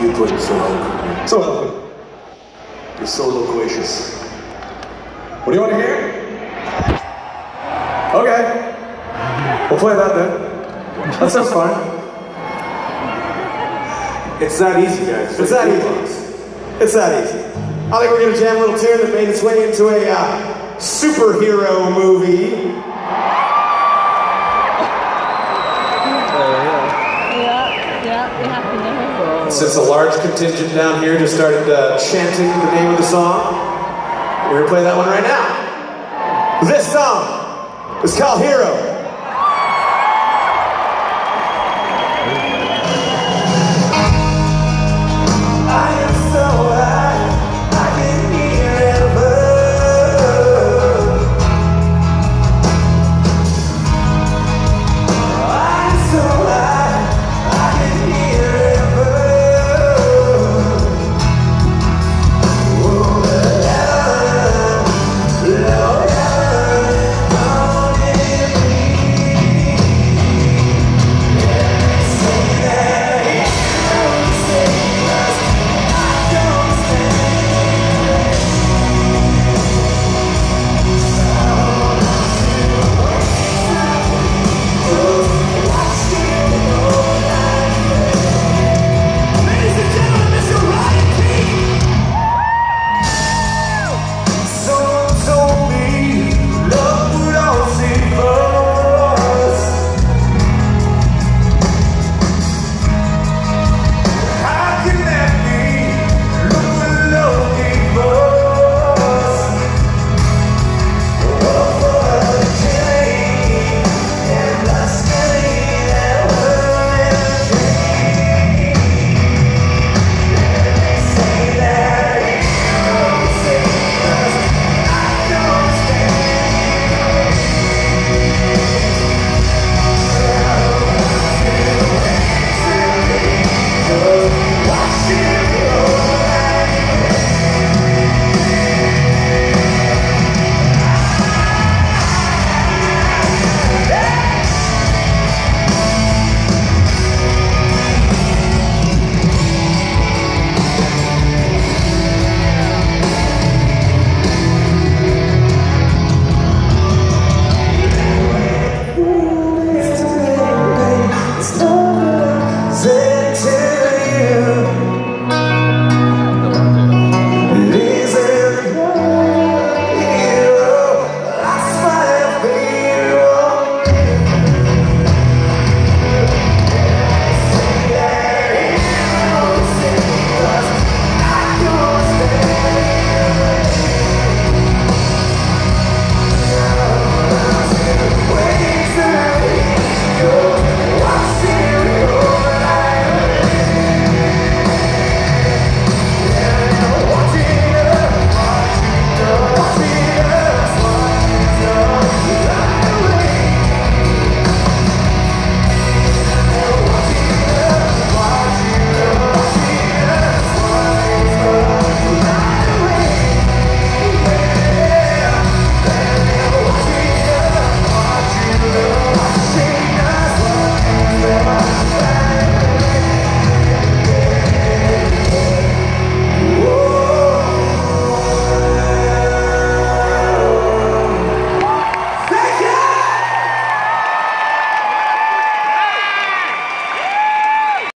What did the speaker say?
You play so eloquently. So eloquent. You're so loquacious. What do you want to hear? Okay. We'll play that then. That sounds fine. It's that easy, guys. It's that easy. It's that easy. I think we're gonna jam a little tune that made its way into a uh, superhero movie. Since a large contingent down here just started uh, chanting the name of the song, we're gonna play that one right now. This song is called Hero. Oh.